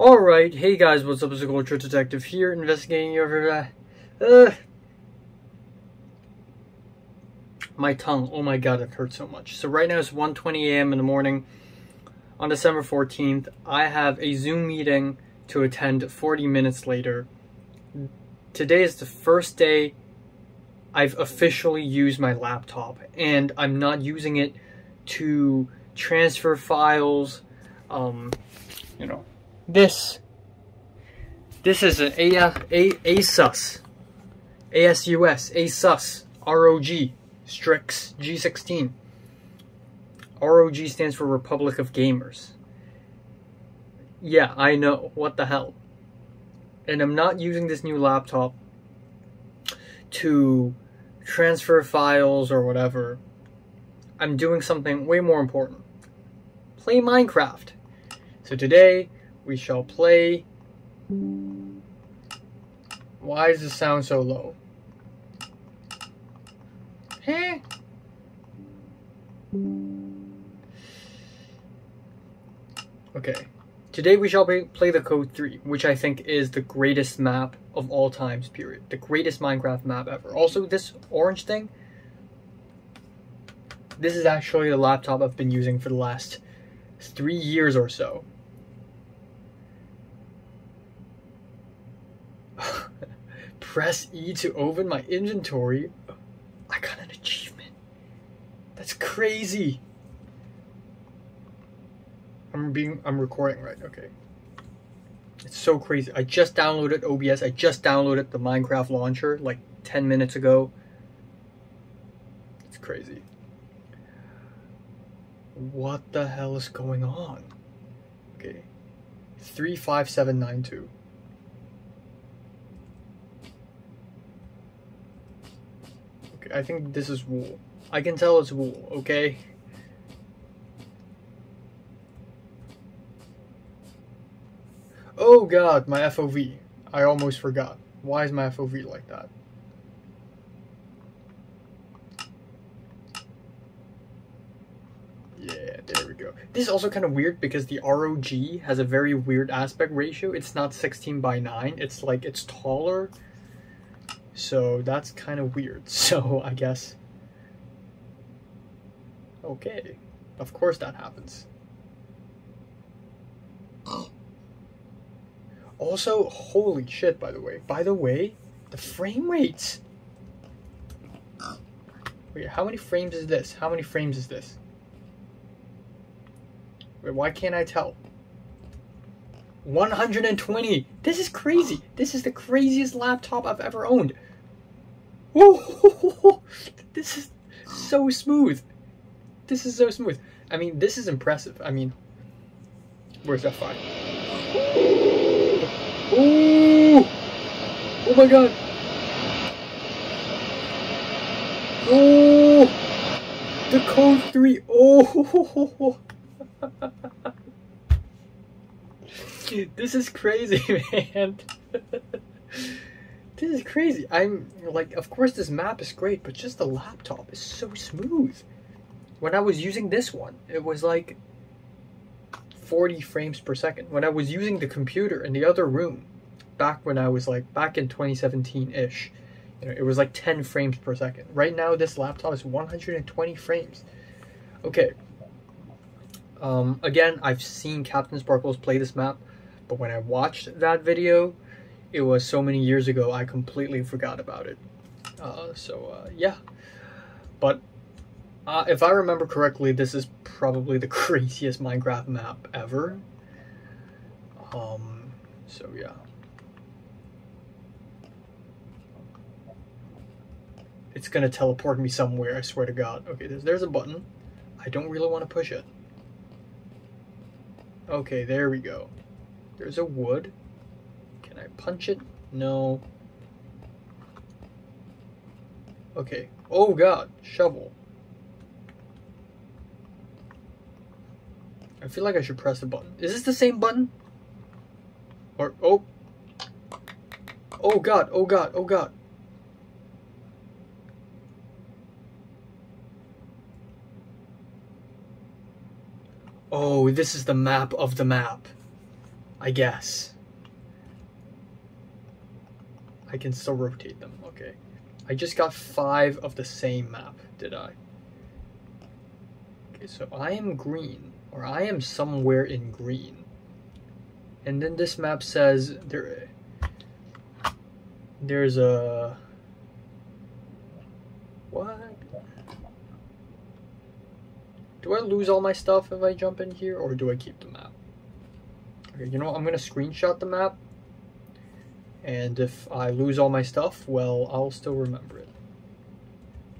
Alright, hey guys, what's up? It's a Culture Detective here, investigating your... uh, uh, my tongue. Oh my god, it hurts so much. So right now it's 1.20 a.m. in the morning on December 14th. I have a Zoom meeting to attend 40 minutes later. Today is the first day I've officially used my laptop, and I'm not using it to transfer files, um, you know, this. This is an A, A, ASUS ASUS ASUS ROG Strix G16 ROG stands for Republic of Gamers. Yeah I know. What the hell? And I'm not using this new laptop to transfer files or whatever. I'm doing something way more important. Play Minecraft. So today we shall play. Why is the sound so low? Huh? Okay. Today we shall play the Code 3, which I think is the greatest map of all times, period. The greatest Minecraft map ever. Also, this orange thing, this is actually the laptop I've been using for the last three years or so. Press E to open my inventory. I got an achievement. That's crazy. I'm being I'm recording right, okay. It's so crazy. I just downloaded OBS. I just downloaded the Minecraft launcher like 10 minutes ago. It's crazy. What the hell is going on? Okay. 35792. I think this is wool. I can tell it's wool, okay? Oh god, my FOV. I almost forgot. Why is my FOV like that? Yeah, there we go. This is also kind of weird because the ROG has a very weird aspect ratio. It's not 16 by 9. It's like, it's taller so that's kind of weird. So I guess. Okay. Of course that happens. Also, holy shit, by the way. By the way, the frame rates. Wait, how many frames is this? How many frames is this? Wait, why can't I tell? 120! This is crazy! This is the craziest laptop I've ever owned. Oh, this is so smooth. This is so smooth. I mean, this is impressive. I mean, where's that fire? Oh, oh my god. Oh, the code three. Oh, this is crazy, man. This is crazy. I'm like, of course, this map is great, but just the laptop is so smooth. When I was using this one, it was like 40 frames per second. When I was using the computer in the other room, back when I was like, back in 2017 ish, you know, it was like 10 frames per second. Right now, this laptop is 120 frames. Okay. Um, again, I've seen Captain Sparklez play this map, but when I watched that video, it was so many years ago, I completely forgot about it. Uh, so, uh, yeah. But uh, if I remember correctly, this is probably the craziest Minecraft map ever. Um, so, yeah. It's gonna teleport me somewhere, I swear to God. Okay, there's, there's a button. I don't really want to push it. Okay, there we go. There's a wood. I punch it? No. Okay. Oh god, shovel. I feel like I should press the button. Is this the same button? Or, oh. Oh god, oh god, oh god. Oh, this is the map of the map. I guess. I can still rotate them. Okay. I just got five of the same map, did I? Okay, so I am green, or I am somewhere in green. And then this map says there there's a what? Do I lose all my stuff if I jump in here, or do I keep the map? Okay, you know what? I'm gonna screenshot the map, and if I lose all my stuff, well, I'll still remember it.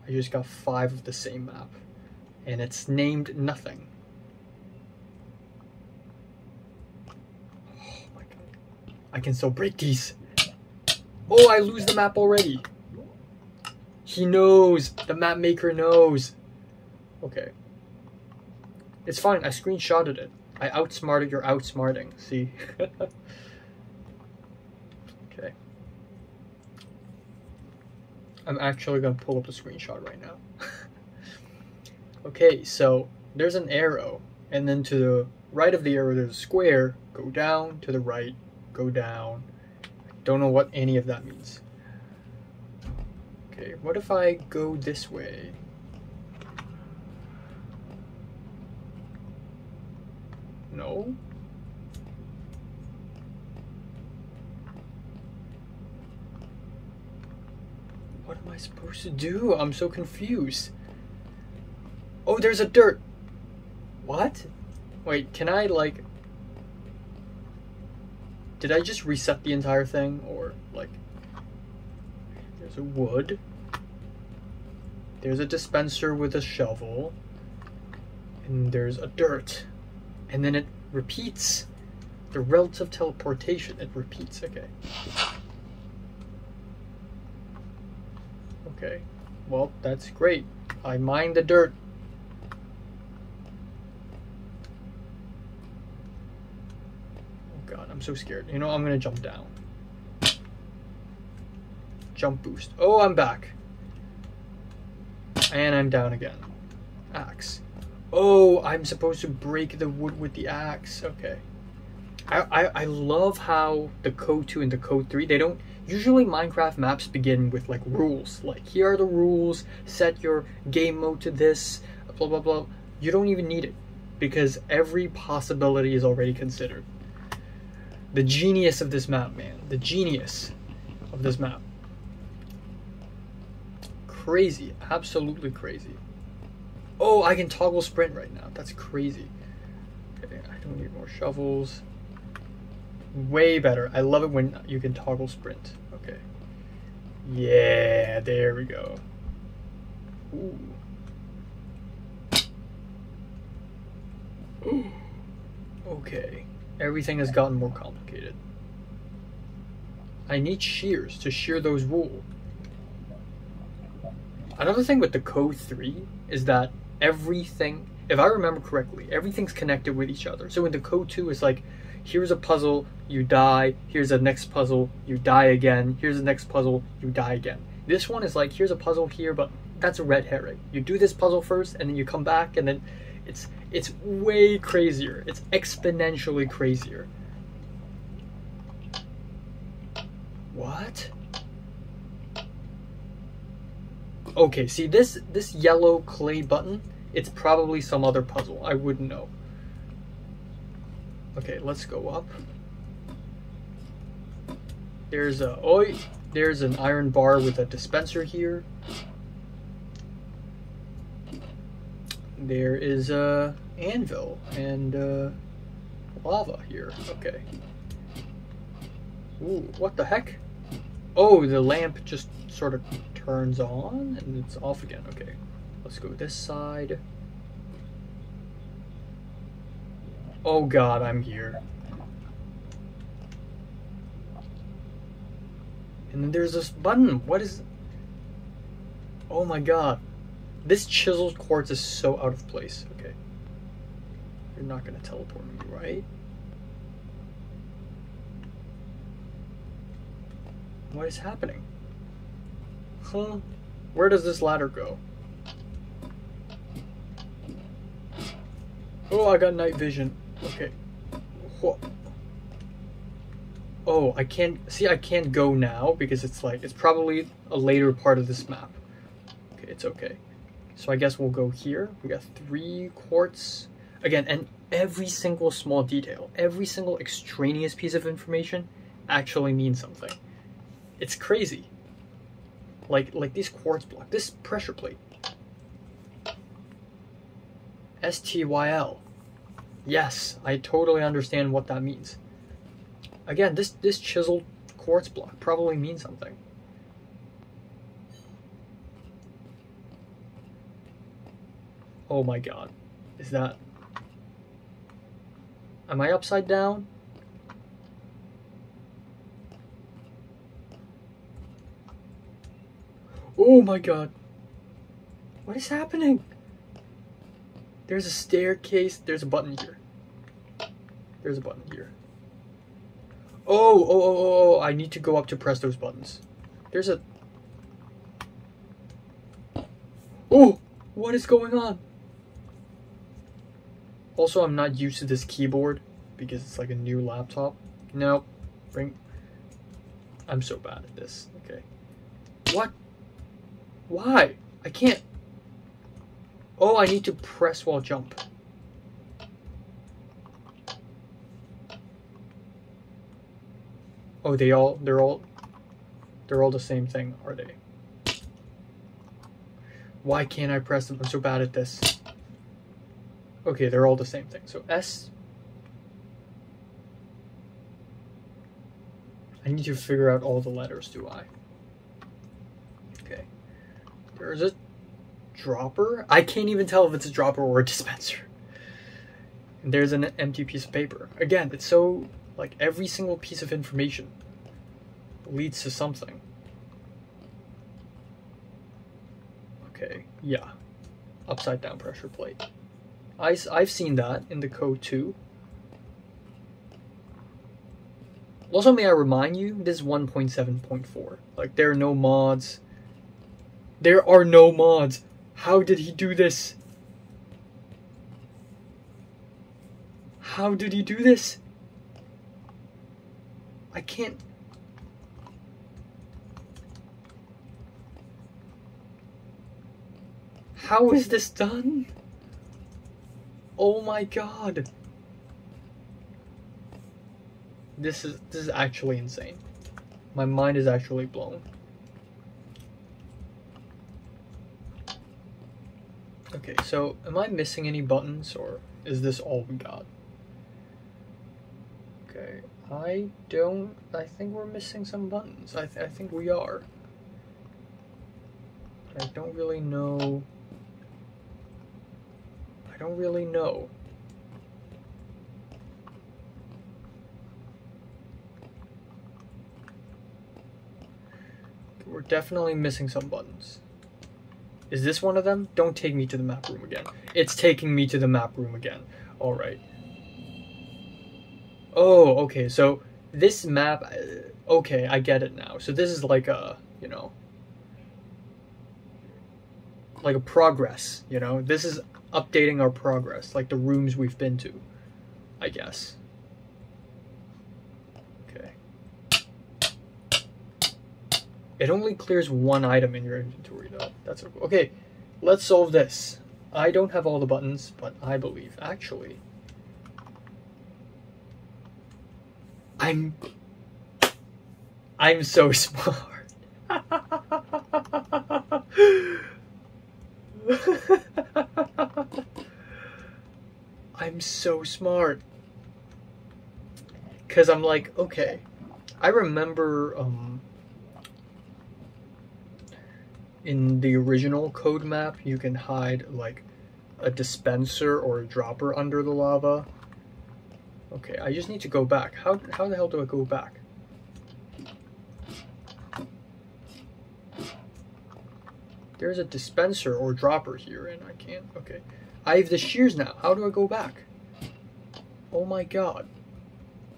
I just got five of the same map, and it's named nothing. Oh my god. I can still break these. Oh, I lose the map already. He knows. The map maker knows. Okay. It's fine. I screenshotted it. I outsmarted your outsmarting. See? okay. I'm actually going to pull up the screenshot right now. okay, so there's an arrow. And then to the right of the arrow, there's a square. Go down. To the right. Go down. Don't know what any of that means. Okay, what if I go this way? No? What am I supposed to do? I'm so confused. Oh, there's a dirt. What? Wait, can I like... Did I just reset the entire thing? Or like... There's a wood. There's a dispenser with a shovel. And there's a dirt and then it repeats the relative teleportation. It repeats. Okay. Okay. Well, that's great. I mine the dirt. Oh god, I'm so scared. You know, I'm gonna jump down. Jump boost. Oh, I'm back. And I'm down again. Axe. Oh, I'm supposed to break the wood with the axe. Okay. I, I, I love how the code 2 and the code 3, they don't usually Minecraft maps begin with like rules. Like here are the rules, set your game mode to this, blah blah blah. You don't even need it because every possibility is already considered. The genius of this map, man. The genius of this map. Crazy, absolutely crazy. Oh, I can toggle sprint right now. That's crazy. Okay, I don't need more shovels. Way better. I love it when you can toggle sprint. Okay. Yeah, there we go. Ooh. Okay. Everything has gotten more complicated. I need shears to shear those wool. Another thing with the Code 3 is that everything, if I remember correctly, everything's connected with each other. So in the code 2, it's like, here's a puzzle, you die, here's a next puzzle, you die again, here's the next puzzle, you die again. This one is like, here's a puzzle here, but that's a red herring. You do this puzzle first, and then you come back, and then it's it's way crazier. It's exponentially crazier. What? Okay, see this this yellow clay button, it's probably some other puzzle. I wouldn't know. Okay, let's go up. There's a oh, there's an iron bar with a dispenser here. There is a anvil and uh, lava here. Okay. Ooh, what the heck? Oh, the lamp just sort of turns on and it's off again. Okay, let's go this side. Oh god, I'm here. And then there's this button. What is... Oh my god. This chiseled quartz is so out of place. Okay. You're not going to teleport me, right? What is happening? Huh? Where does this ladder go? Oh, I got night vision. Okay. Whoa. Oh, I can't see. I can't go now because it's like it's probably a later part of this map. Okay, it's okay. So I guess we'll go here. We got three quartz again, and every single small detail, every single extraneous piece of information, actually means something. It's crazy. Like like these quartz block, this pressure plate. STYL. Yes, I totally understand what that means. Again, this, this chiseled quartz block probably means something. Oh my god. Is that... Am I upside down? Oh my god. What is happening? There's a staircase. There's a button here. There's a button here. Oh, oh, oh, oh, oh, I need to go up to press those buttons. There's a... Oh, what is going on? Also, I'm not used to this keyboard because it's like a new laptop. No, bring... I'm so bad at this. Okay. What? Why? I can't... Oh, I need to press while jump. Oh, they all, they're all, they're all the same thing, are they? Why can't I press them? I'm so bad at this. Okay, they're all the same thing. So S. I need to figure out all the letters, do I? Okay. There's a dropper. I can't even tell if it's a dropper or a dispenser. And there's an empty piece of paper. Again, it's so like every single piece of information leads to something. Okay, yeah. Upside down pressure plate. I, I've seen that in the code too. Also, may I remind you, this is 1.7.4. Like, there are no mods. There are no mods. How did he do this? How did he do this? I can't... How is this done? Oh my god. This is this is actually insane. My mind is actually blown. Okay, so am I missing any buttons or is this all we got? Okay, I don't, I think we're missing some buttons. I, th I think we are. I don't really know. I don't really know. We're definitely missing some buttons. Is this one of them? Don't take me to the map room again. It's taking me to the map room again. Alright. Oh, okay, so this map... Uh, okay, I get it now. So this is like a, you know... Like a progress, you know? This is updating our progress, like the rooms we've been to, I guess. It only clears one item in your inventory though. That's okay. Let's solve this. I don't have all the buttons, but I believe, actually. I'm... I'm so smart. I'm so smart. Because I'm like, okay. I remember, um, in the original code map, you can hide like a dispenser or a dropper under the lava. Okay, I just need to go back. How, how the hell do I go back? There's a dispenser or dropper here and I can't, okay. I have the shears now. How do I go back? Oh my god.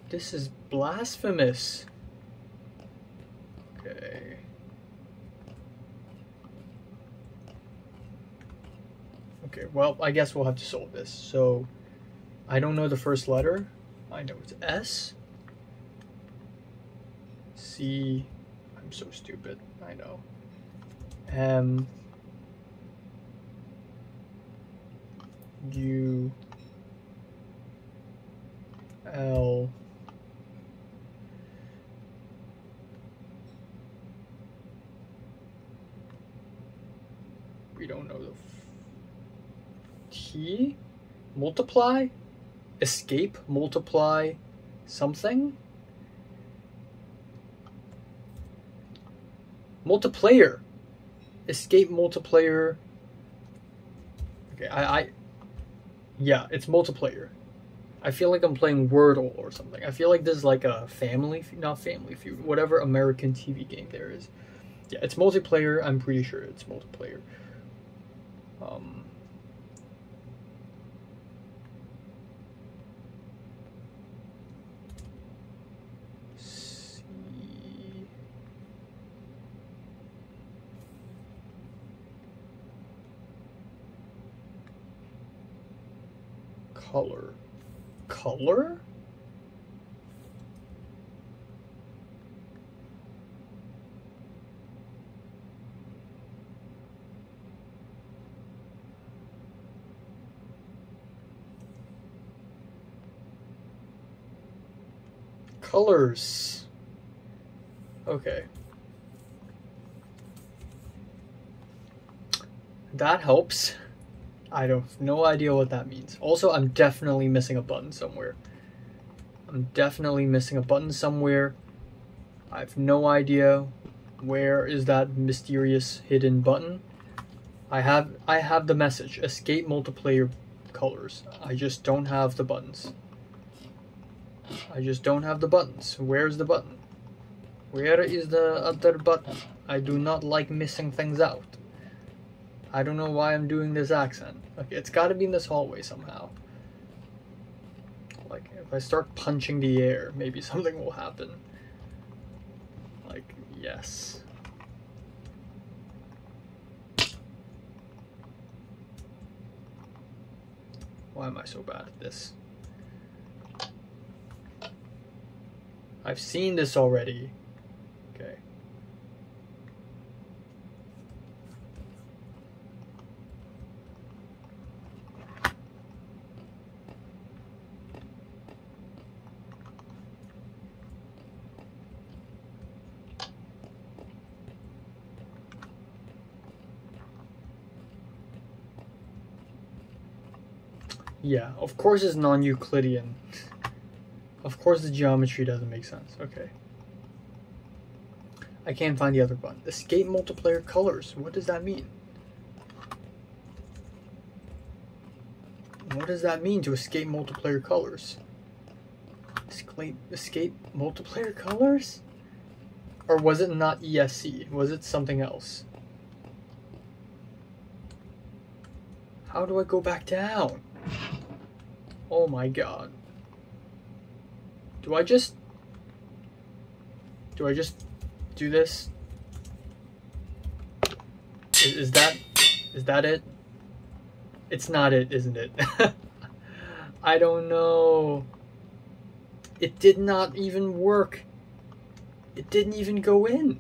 This is blasphemous. Okay. Okay, well, I guess we'll have to solve this. So, I don't know the first letter. I know it's S. C. I'm so stupid. I know. M. U. L. We don't know the T. Multiply. Escape. Multiply. Something. Multiplayer. Escape multiplayer. Okay, I, I. Yeah, it's multiplayer. I feel like I'm playing Wordle or something. I feel like this is like a family, not Family Feud, whatever American TV game there is. Yeah, it's multiplayer. I'm pretty sure it's multiplayer. Um, C. Color. Color? Colors. Okay. That helps. I don't no idea what that means. Also, I'm definitely missing a button somewhere. I'm definitely missing a button somewhere. I have no idea where is that mysterious hidden button. I have I have the message escape multiplayer colors. I just don't have the buttons. I just don't have the buttons. Where's the button? Where is the other button? I do not like missing things out. I don't know why I'm doing this accent. Okay, it's got to be in this hallway somehow. Like, if I start punching the air, maybe something will happen. Like, yes. Why am I so bad at this? I've seen this already. Okay. Yeah, of course it's non-Euclidean. Of course the geometry doesn't make sense. Okay. I can't find the other button. Escape multiplayer colors. What does that mean? What does that mean to escape multiplayer colors? Escape, escape multiplayer colors? Or was it not ESC? Was it something else? How do I go back down? Oh my god. Do I just... Do I just do this? Is, is that... Is that it? It's not it, isn't it? I don't know. It did not even work. It didn't even go in.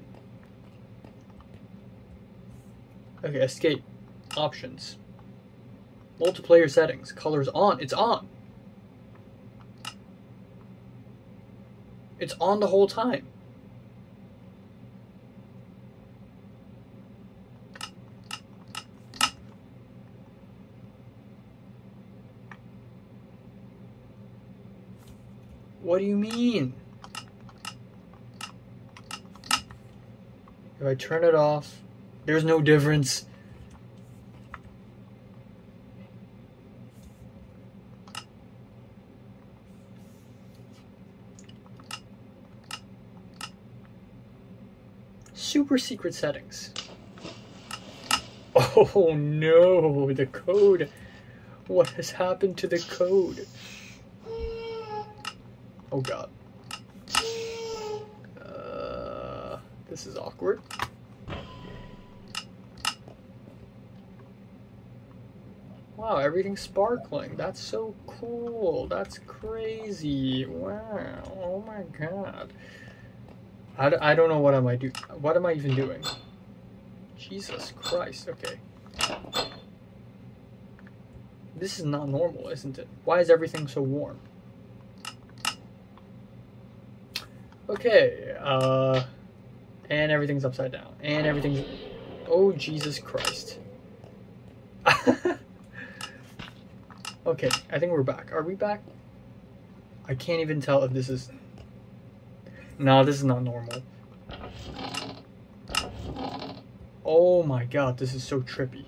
Okay, escape. Options. Multiplayer settings. Colors on. It's on. It's on the whole time. What do you mean? If I turn it off, there's no difference. Super secret settings. Oh no, the code. What has happened to the code? Oh god. Uh, this is awkward. Wow, everything's sparkling. That's so cool. That's crazy. Wow. Oh my god. I, d- I don't know what am I do. What am I even doing? Jesus Christ. Okay. This is not normal, isn't it? Why is everything so warm? Okay. Uh, and everything's upside down. And everything's. Oh Jesus Christ. okay, I think we're back. Are we back? I can't even tell if this is. No, this is not normal. Oh my god, this is so trippy.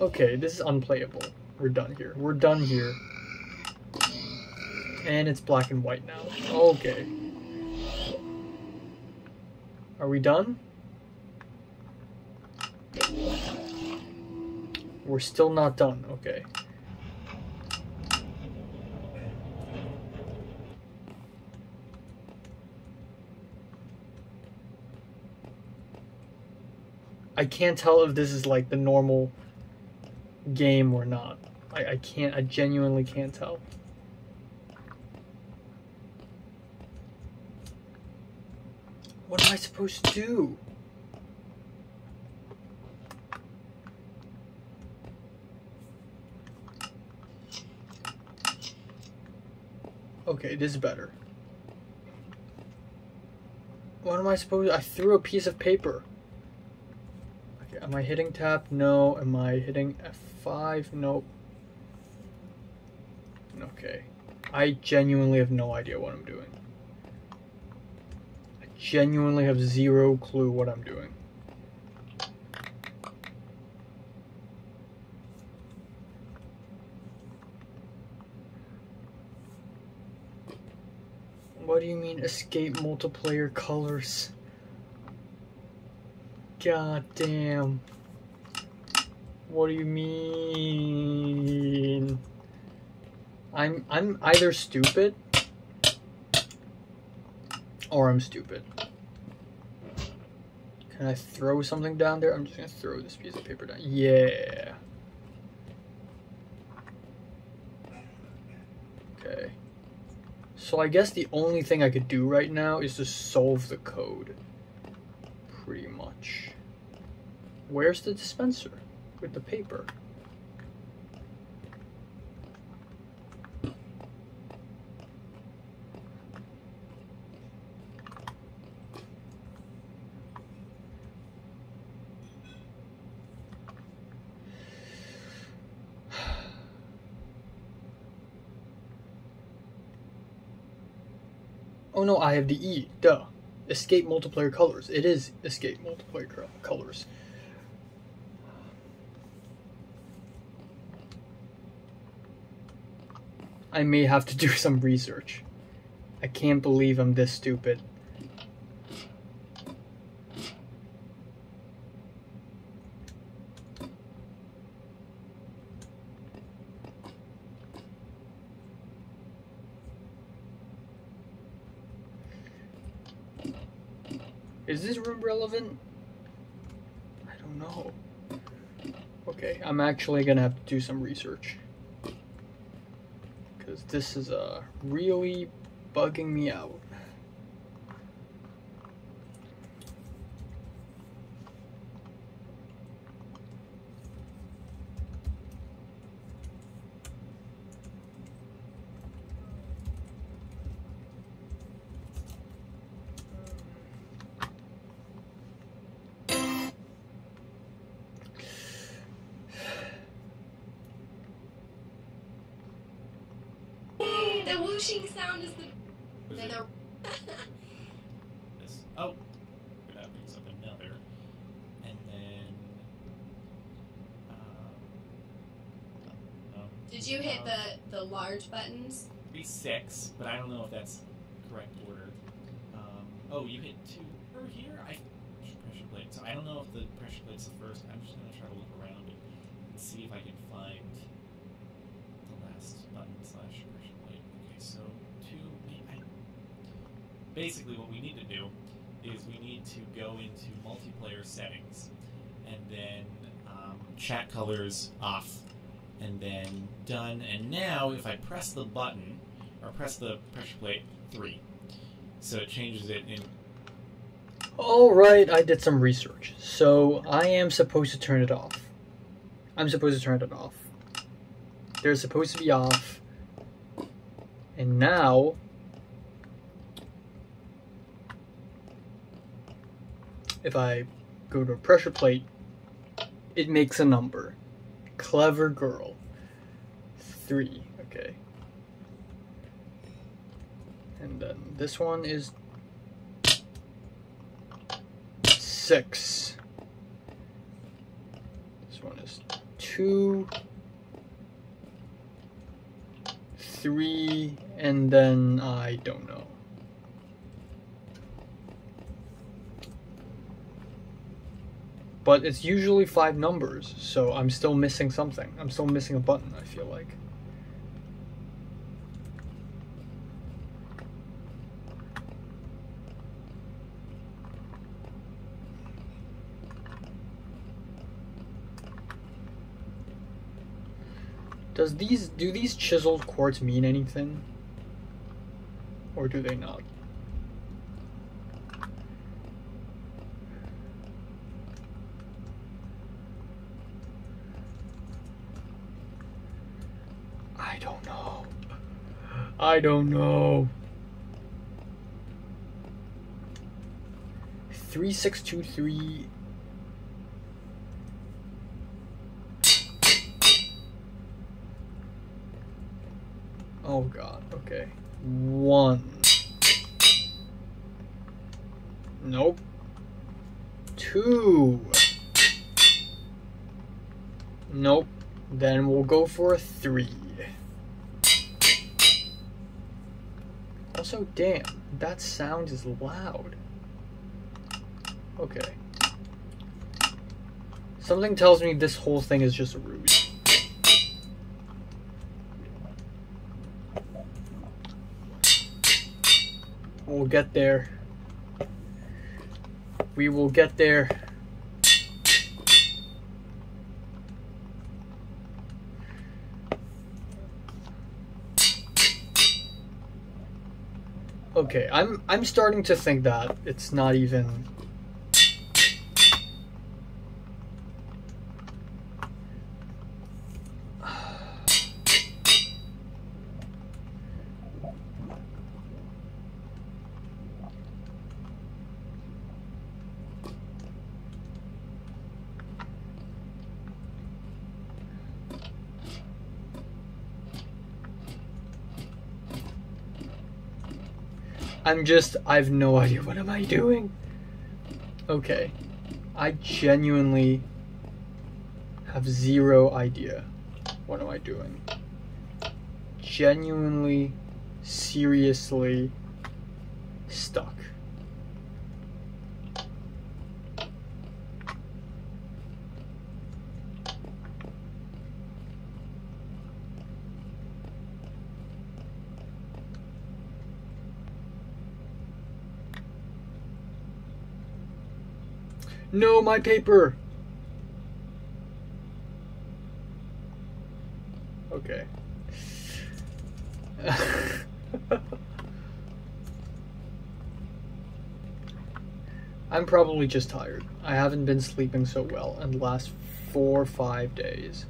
okay, this is unplayable. We're done here. We're done here. And it's black and white now. Okay. Are we done? We're still not done. Okay. I can't tell if this is like the normal game or not. I, I can't, I genuinely can't tell. What am I supposed to do? Okay, this is better. What am I supposed to, I threw a piece of paper. Okay, am I hitting tab? No. Am I hitting F5? Nope. Okay. I genuinely have no idea what I'm doing. I genuinely have zero clue what I'm doing. What do you mean escape multiplayer colors? God damn. What do you mean? I'm I'm either stupid or I'm stupid. Can I throw something down there? I'm just gonna throw this piece of paper down. Yeah. Okay. So I guess the only thing I could do right now is to solve the code. Pretty much. Where's the dispenser with the paper? Oh no, I have the E. Duh. Escape multiplayer colors. It is escape multiplayer colors. I may have to do some research. I can't believe I'm this stupid. Is this room relevant? I don't know. Okay, I'm actually gonna have to do some research. Because this is uh, really bugging me out. The whooshing sound is the. Was Then it the this? Oh, that brings up another. And then. Um, um, Did you hit um, the the large buttons? Be six, but I don't know if that's correct order. Um, oh, you hit two over here. I pressure plate. So I don't know if the pressure plate's the first. I'm just gonna try to look around and, see if I can find the last button slash pressure plate. Okay, so two. I, basically, what we need to do is we need to go into multiplayer settings, and then chat colors off, and then done. And now, if I press the button or press the pressure plate three, so it changes it in. All right, I did some research. So I am supposed to turn it off. I'm supposed to turn it off. They're supposed to be off. And now if I go to a pressure plate, it makes a number. Clever girl. Three, okay. And then this one is six. This one is two, three, and then I don't know. But it's usually five numbers, so I'm still missing something. I'm still missing a button, I feel like. Does these do these chiseled quartz mean anything? Or do they not? I don't know. I don't know. 3623 Oh god, okay. One. Nope. Two. Nope. Then we'll go for a three. Also, damn, that sound is loud. Okay. Something tells me this whole thing is just a ruse. We'll get there. We will get there. Okay, I'm I'm starting to think that it's not even Just I've no idea what am I doing. Okay. I genuinely have zero idea what am I doing. Genuinely seriously stuck. No, my paper. Okay. I'm probably just tired. I haven't been sleeping so well in the last four or five days.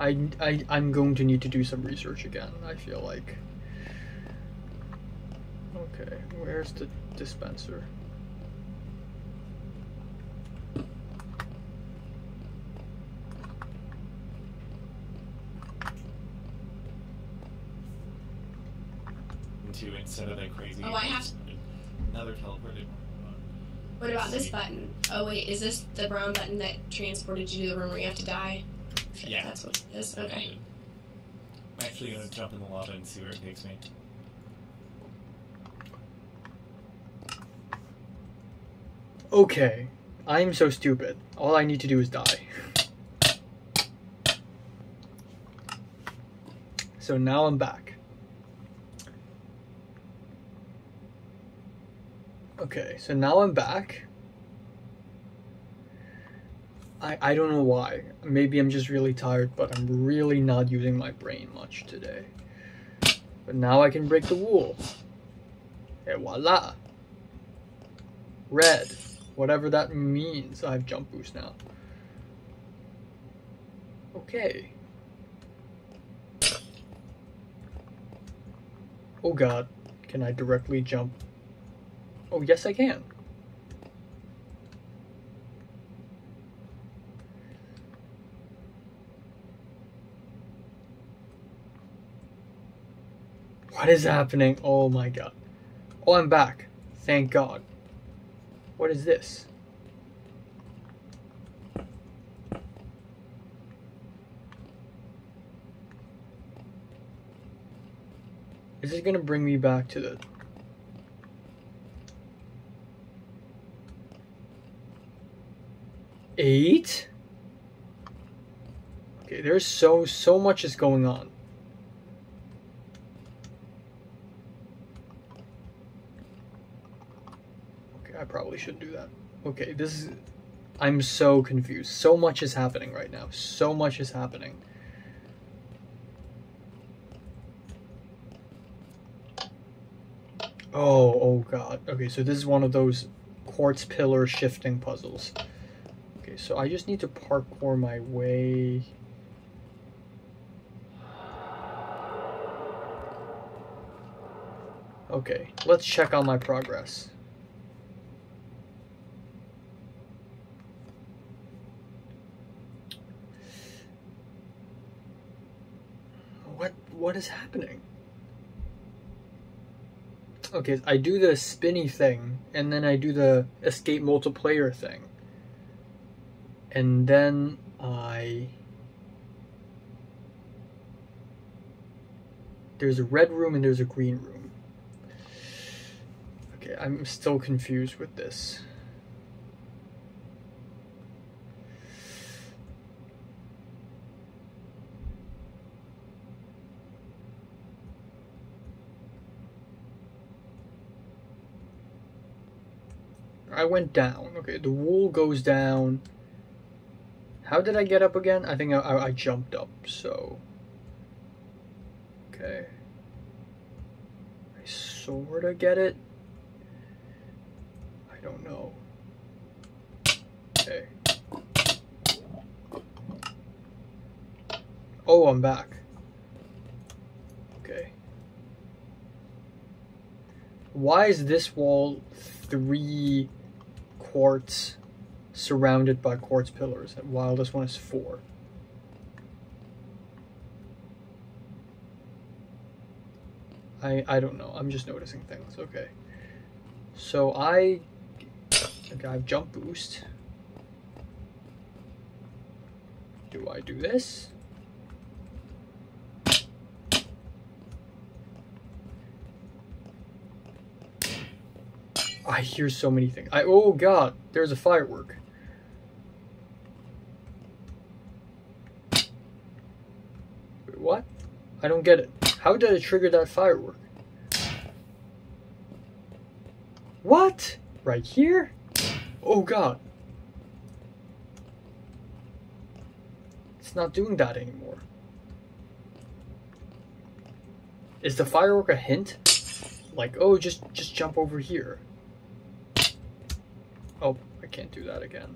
I, I, I'm going to need to do some research again, I feel like. Okay, where's the dispenser? Into instead of that crazy. Oh, I have- another teleported. What about this button? Oh wait, is this the brown button that transported you to the room where you have to die? Okay, Yeah. That's what it is. Okay. I'm actually gonna jump in the lava and see where it takes me. Okay, I am so stupid. All I need to do is die. So now I'm back. Okay, so now I'm back. I, I don't know why. Maybe I'm just really tired, but I'm really not using my brain much today. But now I can break the wool. Et voila! Red. Whatever that means. I have jump boost now. Okay. Oh god. Can I directly jump? Oh, yes I can. What is happening? Oh my god. Oh, I'm back. Thank god. What is this? Is this gonna bring me back to the eight? Okay, there's so so much is going on. Shouldn't do that. Okay, this is I'm so confused. So much is happening right now. So much is happening. Oh, oh god. Okay, so this is one of those quartz pillar shifting puzzles. Okay, so I just need to parkour my way. Okay, let's check on my progress. What is happening? Okay, I do the spinny thing, and then I do the escape multiplayer thing. And then I. There's a red room and there's a green room. Okay, I'm still confused with this. I went down. Okay, the wall goes down. How did I get up again? I think I, I, I jumped up, so. Okay. I sorta get it. I don't know. Okay. Oh, I'm back. Okay. Why is this wall three quartz surrounded by quartz pillars, while this one is four. I I don't know. I'm just noticing things. Okay. So I okay, I have jump boost. Do I do this? I hear so many things. I oh god, there's a firework. What? I don't get it. How did I trigger that firework? What? Right here? Oh god. It's not doing that anymore. Is the firework a hint? Like, oh, just just jump over here. Oh, I can't do that again.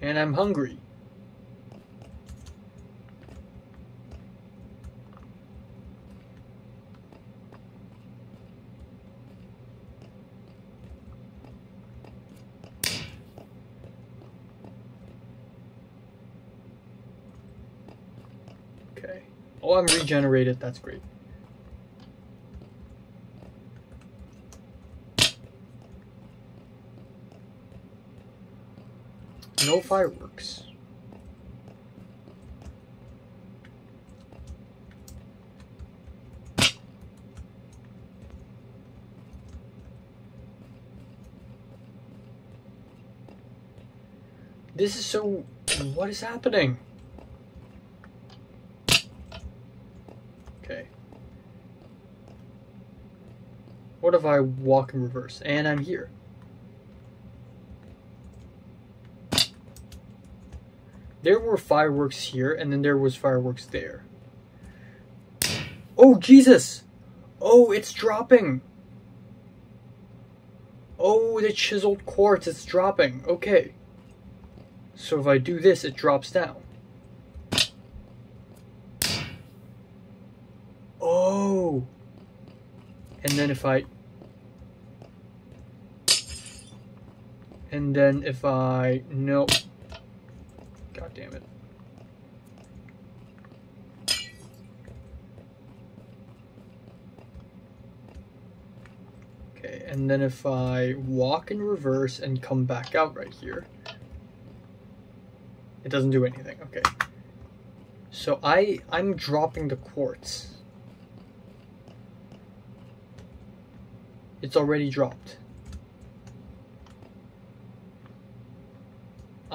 And I'm hungry. Okay. Oh, I'm regenerated. That's great. No fireworks. This is so... What is happening? What if I walk in reverse? And I'm here. There were fireworks here, and then there was fireworks there. Oh, Jesus! Oh, it's dropping! Oh, the chiseled quartz, it's dropping. Okay. So if I do this, it drops down. Oh! And then if I... And then if I... Nope. God damn it. Okay, and then if I walk in reverse and come back out right here, it doesn't do anything. Okay. So I I'm dropping the quartz. It's already dropped.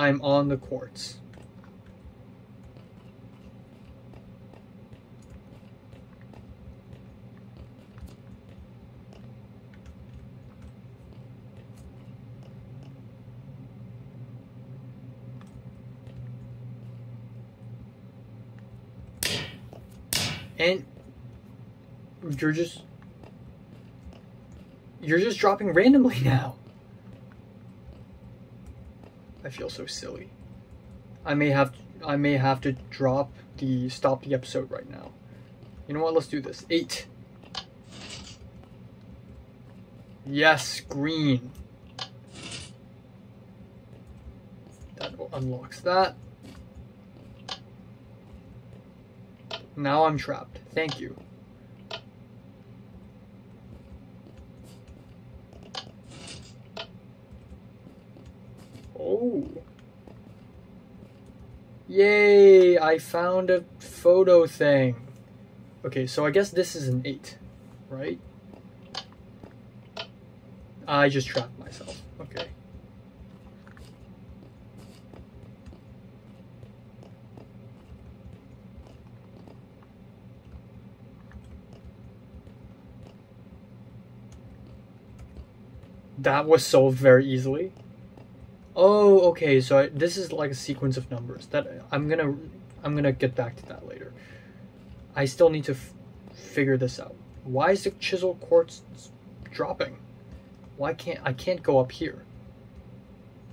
I'm on the quartz. And you're just you're just dropping randomly now. I feel so silly. I may have I may have to drop the stop the episode right now. You know what? Let's do this. 8. Yes, green. That unlocks that. Now I'm trapped. Thank you. Oh. Yay, I found a photo thing. Okay, so I guess this is an 8, right? I just trapped myself. Okay. That was solved very easily. Oh, okay. So I, this is like a sequence of numbers that I'm gonna I'm gonna get back to that later. I still need to figure this out. Why is the chisel quartz dropping? Why can't I can't go up here?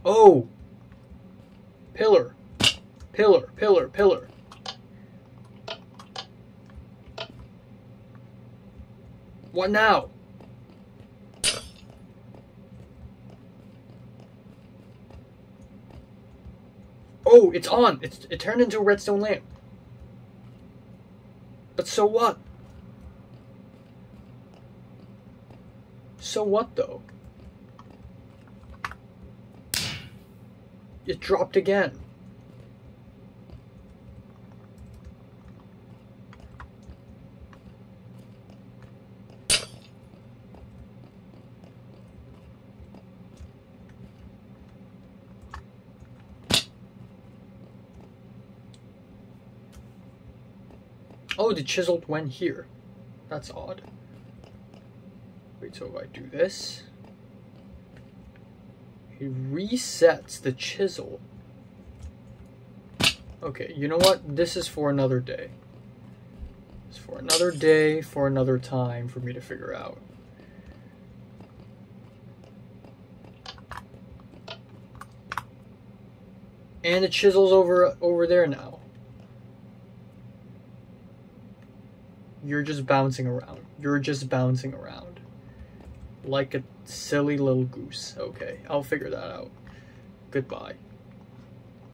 Oh, pillar, pillar, pillar, pillar. What now? Oh, it's on. It's it turned into a redstone lamp. But so what? So what though? It dropped again. Oh, the chiseled went here. That's odd. Wait, so if I do this, it resets the chisel. Okay, you know what? This is for another day. It's for another day, for another time for me to figure out. And the chisel's over over there now. You're just bouncing around. You're just bouncing around. Like a silly little goose. Okay, I'll figure that out. Goodbye.